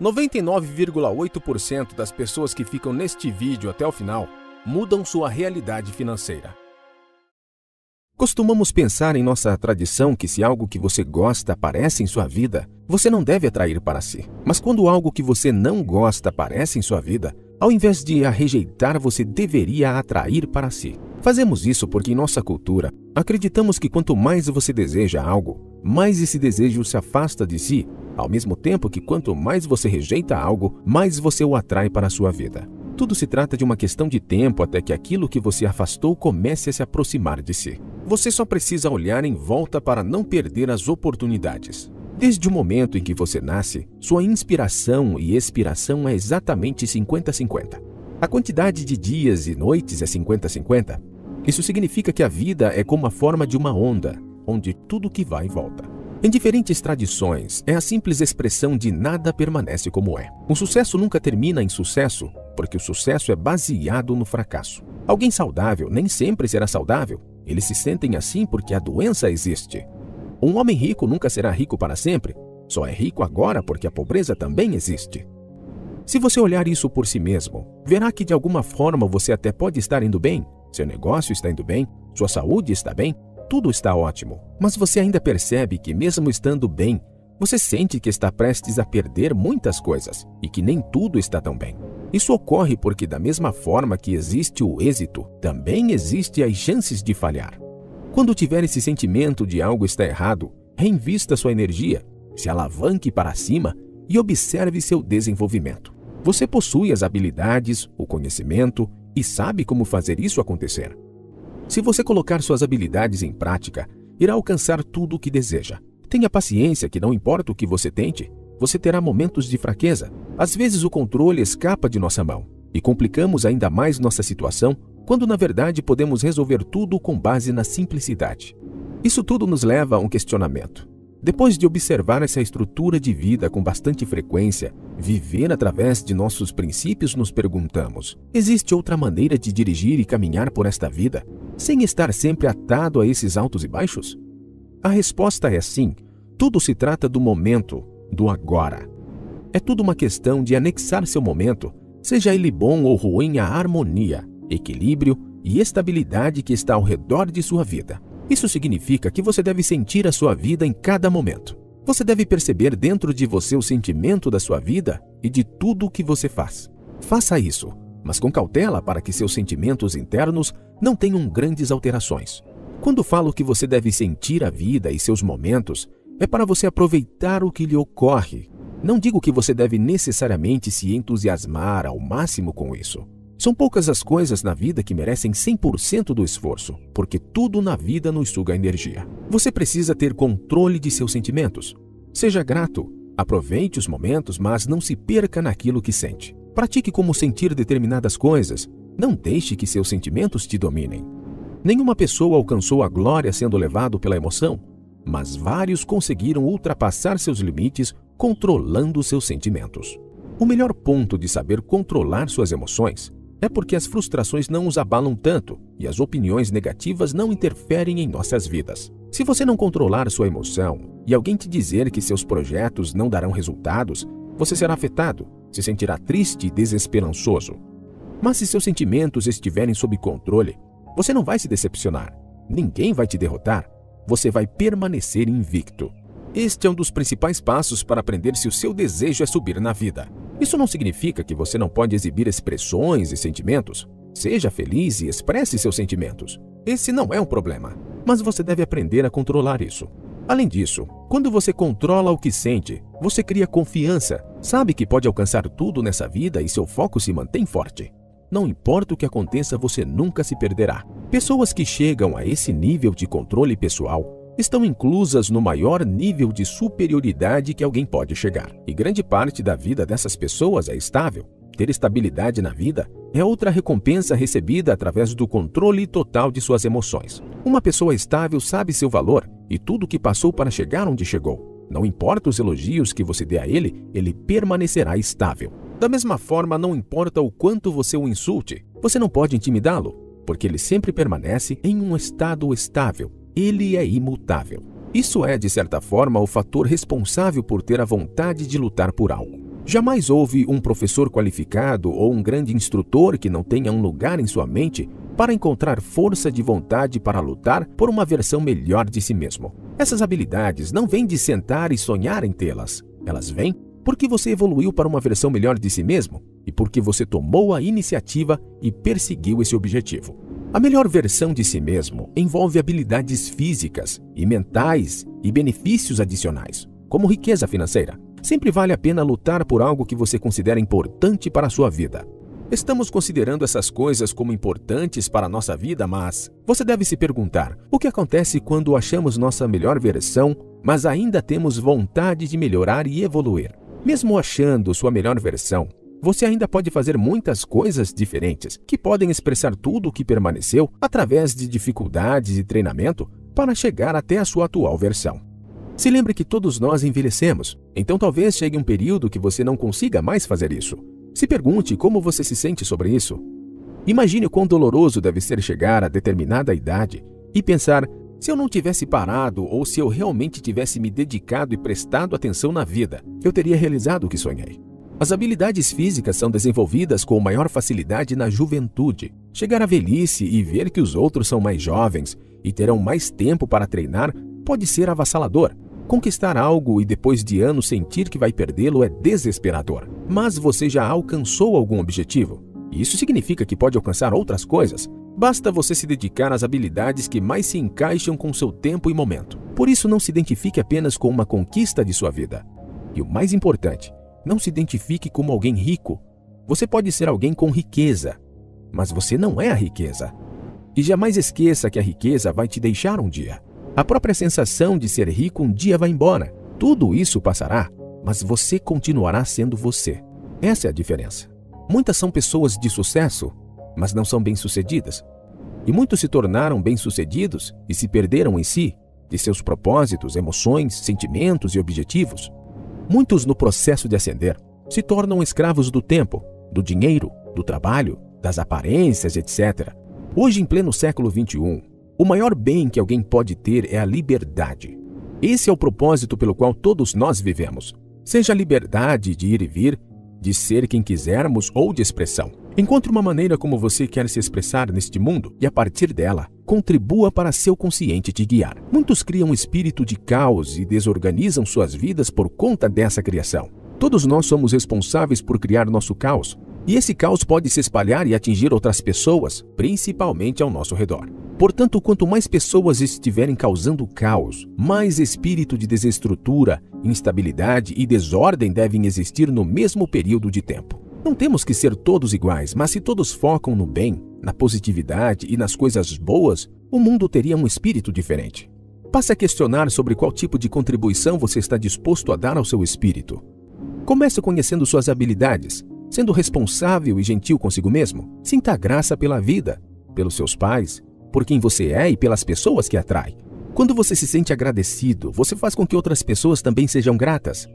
99,8% das pessoas que ficam neste vídeo até o final mudam sua realidade financeira. Costumamos pensar em nossa tradição que se algo que você gosta aparece em sua vida, você não deve atrair para si. Mas quando algo que você não gosta aparece em sua vida, ao invés de a rejeitar, você deveria atrair para si. Fazemos isso porque em nossa cultura acreditamos que quanto mais você deseja algo, mais esse desejo se afasta de si, ao mesmo tempo que quanto mais você rejeita algo, mais você o atrai para a sua vida. Tudo se trata de uma questão de tempo até que aquilo que você afastou comece a se aproximar de si. Você só precisa olhar em volta para não perder as oportunidades. Desde o momento em que você nasce, sua inspiração e expiração é exatamente 50-50. A quantidade de dias e noites é 50-50. Isso significa que a vida é como a forma de uma onda, onde tudo que vai volta. Em diferentes tradições, é a simples expressão de nada permanece como é. O sucesso nunca termina em sucesso, porque o sucesso é baseado no fracasso. Alguém saudável nem sempre será saudável. Eles se sentem assim porque a doença existe. Um homem rico nunca será rico para sempre. Só é rico agora porque a pobreza também existe. Se você olhar isso por si mesmo, verá que de alguma forma você até pode estar indo bem, seu negócio está indo bem, sua saúde está bem, tudo está ótimo. Mas você ainda percebe que, mesmo estando bem, você sente que está prestes a perder muitas coisas e que nem tudo está tão bem. Isso ocorre porque, da mesma forma que existe o êxito, também existe as chances de falhar. Quando tiver esse sentimento de algo está errado, reinvista sua energia, se alavanque para cima e observe seu desenvolvimento. Você possui as habilidades, o conhecimento e sabe como fazer isso acontecer. Se você colocar suas habilidades em prática, irá alcançar tudo o que deseja. Tenha paciência que não importa o que você tente, você terá momentos de fraqueza. Às vezes o controle escapa de nossa mão e complicamos ainda mais nossa situação quando na verdade podemos resolver tudo com base na simplicidade. Isso tudo nos leva a um questionamento. Depois de observar essa estrutura de vida com bastante frequência, viver através de nossos princípios, nos perguntamos: existe outra maneira de dirigir e caminhar por esta vida, sem estar sempre atado a esses altos e baixos? A resposta é sim. Tudo se trata do momento, do agora. É tudo uma questão de anexar seu momento, seja ele bom ou ruim, à harmonia, equilíbrio e estabilidade que está ao redor de sua vida. Isso significa que você deve sentir a sua vida em cada momento. Você deve perceber dentro de você o sentimento da sua vida e de tudo o que você faz. Faça isso, mas com cautela para que seus sentimentos internos não tenham grandes alterações. Quando falo que você deve sentir a vida e seus momentos, é para você aproveitar o que lhe ocorre. Não digo que você deve necessariamente se entusiasmar ao máximo com isso. São poucas as coisas na vida que merecem 100% do esforço, porque tudo na vida nos suga energia. Você precisa ter controle de seus sentimentos. Seja grato, aproveite os momentos, mas não se perca naquilo que sente. Pratique como sentir determinadas coisas. Não deixe que seus sentimentos te dominem. Nenhuma pessoa alcançou a glória sendo levado pela emoção mas vários conseguiram ultrapassar seus limites controlando seus sentimentos. O melhor ponto de saber controlar suas emoções é porque as frustrações não os abalam tanto e as opiniões negativas não interferem em nossas vidas. Se você não controlar sua emoção e alguém te dizer que seus projetos não darão resultados, você será afetado, se sentirá triste e desesperançoso. Mas se seus sentimentos estiverem sob controle, você não vai se decepcionar. Ninguém vai te derrotar você vai permanecer invicto. Este é um dos principais passos para aprender se o seu desejo é subir na vida. Isso não significa que você não pode exibir expressões e sentimentos. Seja feliz e expresse seus sentimentos. Esse não é um problema, mas você deve aprender a controlar isso. Além disso, quando você controla o que sente, você cria confiança, sabe que pode alcançar tudo nessa vida e seu foco se mantém forte. Não importa o que aconteça, você nunca se perderá. Pessoas que chegam a esse nível de controle pessoal estão inclusas no maior nível de superioridade que alguém pode chegar. E grande parte da vida dessas pessoas é estável. Ter estabilidade na vida é outra recompensa recebida através do controle total de suas emoções. Uma pessoa estável sabe seu valor e tudo o que passou para chegar onde chegou. Não importa os elogios que você dê a ele, ele permanecerá estável. Da mesma forma, não importa o quanto você o insulte, você não pode intimidá-lo, porque ele sempre permanece em um estado estável. Ele é imutável. Isso é, de certa forma, o fator responsável por ter a vontade de lutar por algo. Jamais houve um professor qualificado ou um grande instrutor que não tenha um lugar em sua mente para encontrar força de vontade para lutar por uma versão melhor de si mesmo. Essas habilidades não vêm de sentar e sonhar em tê-las. Elas vêm porque você evoluiu para uma versão melhor de si mesmo e porque você tomou a iniciativa e perseguiu esse objetivo. A melhor versão de si mesmo envolve habilidades físicas e mentais e benefícios adicionais, como riqueza financeira. Sempre vale a pena lutar por algo que você considera importante para a sua vida. Estamos considerando essas coisas como importantes para a nossa vida, mas você deve se perguntar: o que acontece quando achamos nossa melhor versão, mas ainda temos vontade de melhorar e evoluir? Mesmo achando sua melhor versão, você ainda pode fazer muitas coisas diferentes que podem expressar tudo o que permaneceu através de dificuldades e treinamento para chegar até a sua atual versão. Se lembre que todos nós envelhecemos, então talvez chegue um período que você não consiga mais fazer isso. Se pergunte como você se sente sobre isso. Imagine quão doloroso deve ser chegar a determinada idade e pensar: se eu não tivesse parado ou se eu realmente tivesse me dedicado e prestado atenção na vida, eu teria realizado o que sonhei. As habilidades físicas são desenvolvidas com maior facilidade na juventude. Chegar à velhice e ver que os outros são mais jovens e terão mais tempo para treinar pode ser avassalador. Conquistar algo e depois de anos sentir que vai perdê-lo é desesperador. Mas você já alcançou algum objetivo? Isso significa que pode alcançar outras coisas. Basta você se dedicar às habilidades que mais se encaixam com seu tempo e momento. Por isso, não se identifique apenas com uma conquista de sua vida. E o mais importante, não se identifique como alguém rico. Você pode ser alguém com riqueza, mas você não é a riqueza. E jamais esqueça que a riqueza vai te deixar um dia. A própria sensação de ser rico um dia vai embora. Tudo isso passará, mas você continuará sendo você. Essa é a diferença. Muitas são pessoas de sucesso, mas não são bem-sucedidas. E muitos se tornaram bem-sucedidos e se perderam em si, de seus propósitos, emoções, sentimentos e objetivos. Muitos, no processo de ascender, se tornam escravos do tempo, do dinheiro, do trabalho, das aparências, etc. Hoje, em pleno século XXI, o maior bem que alguém pode ter é a liberdade. Esse é o propósito pelo qual todos nós vivemos. Seja a liberdade de ir e vir, de ser quem quisermos ou de expressão. Encontre uma maneira como você quer se expressar neste mundo e, a partir dela, contribua para seu consciente te guiar. Muitos criam um espírito de caos e desorganizam suas vidas por conta dessa criação. Todos nós somos responsáveis por criar nosso caos, e esse caos pode se espalhar e atingir outras pessoas, principalmente ao nosso redor. Portanto, quanto mais pessoas estiverem causando caos, mais espírito de desestrutura, instabilidade e desordem devem existir no mesmo período de tempo. Não temos que ser todos iguais, mas se todos focam no bem, na positividade e nas coisas boas, o mundo teria um espírito diferente. Passe a questionar sobre qual tipo de contribuição você está disposto a dar ao seu espírito. Comece conhecendo suas habilidades, sendo responsável e gentil consigo mesmo. Sinta graça pela vida, pelos seus pais, por quem você é e pelas pessoas que atrai. Quando você se sente agradecido, você faz com que outras pessoas também sejam gratas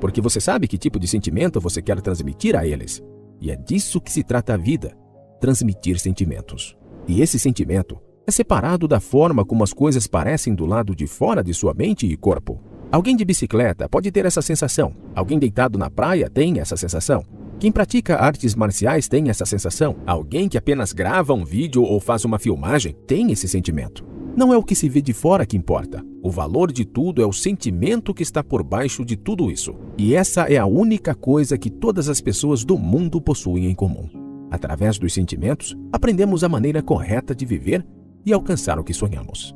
porque você sabe que tipo de sentimento você quer transmitir a eles. E é disso que se trata a vida: transmitir sentimentos. E esse sentimento é separado da forma como as coisas parecem do lado de fora de sua mente e corpo. Alguém de bicicleta pode ter essa sensação. Alguém deitado na praia tem essa sensação. Quem pratica artes marciais tem essa sensação. Alguém que apenas grava um vídeo ou faz uma filmagem tem esse sentimento. Não é o que se vê de fora que importa. O valor de tudo é o sentimento que está por baixo de tudo isso. E essa é a única coisa que todas as pessoas do mundo possuem em comum. Através dos sentimentos, aprendemos a maneira correta de viver e alcançar o que sonhamos.